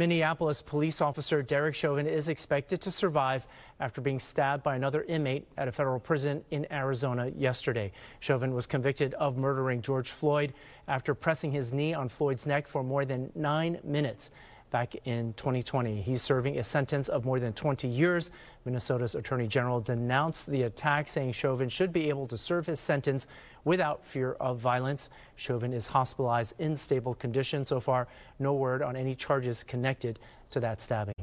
Minneapolis police officer Derek Chauvin is expected to survive after being stabbed by another inmate at a federal prison in Arizona yesterday. Chauvin was convicted of murdering George Floyd after pressing his knee on Floyd's neck for more than nine minutes back in 2020. He's serving a sentence of more than 20 years. Minnesota's Attorney General denounced the attack, saying Chauvin should be able to serve his sentence without fear of violence. Chauvin is hospitalized in stable condition. So far, no word on any charges connected to that stabbing.